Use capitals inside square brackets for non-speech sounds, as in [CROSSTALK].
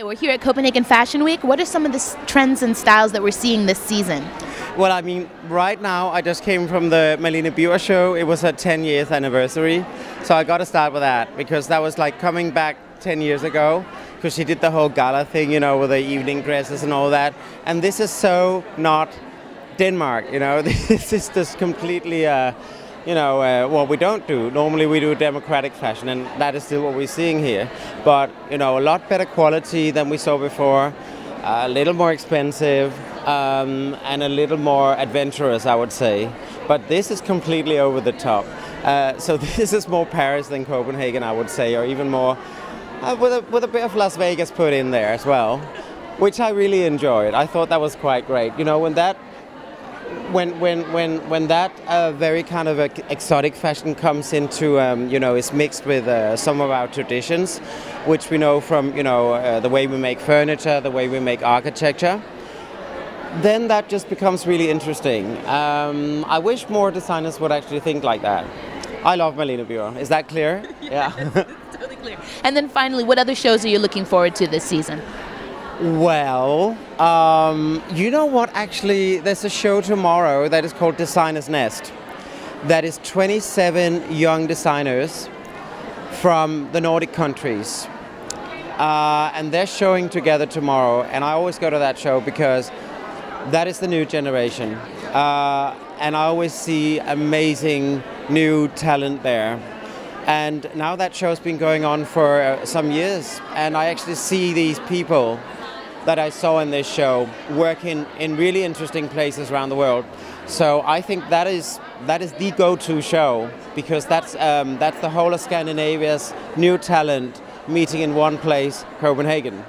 Okay, we're here at Copenhagen Fashion Week. What are some of the trends and styles that we're seeing this season? Well, I mean, right now I just came from the Malene Birger show. It was her 10 years anniversary. So I got to start with that because that was like coming back 10 years ago because she did the whole gala thing, you know, with the evening dresses and all that. And this is so not Denmark, you know. [LAUGHS] This is just completely, uh, you know, uh, what we don't do. Normally we do democratic fashion, and that is still what we're seeing here. But, you know, a lot better quality than we saw before, a little more expensive, um, and a little more adventurous, I would say. But this is completely over the top. Uh, so [LAUGHS] this is more Paris than Copenhagen, I would say, or even more uh, with, a, with a bit of Las Vegas put in there as well, which I really enjoyed. I thought that was quite great. You know, when that when when when when that uh, very kind of exotic fashion comes into um, you know is mixed with uh, some of our traditions, which we know from you know uh, the way we make furniture, the way we make architecture. Then that just becomes really interesting. Um, I wish more designers would actually think like that. I love Malene Birger. Is that clear? [LAUGHS] yeah. totally clear. And then finally, what other shows are you looking forward to this season? Well, um, you know what? Actually, there's a show tomorrow that is called Designer's Nest. That is 27 young designers from the Nordic countries. Uh, and they're showing together tomorrow. And I always go to that show because that is the new generation. Uh, and I always see amazing new talent there. And now that show's been going on for uh, some years, and I actually see these people that I saw in this show working in really interesting places around the world. So I think that is that is the go-to show because that's um, that's the whole of Scandinavia's new talent meeting in one place, Copenhagen.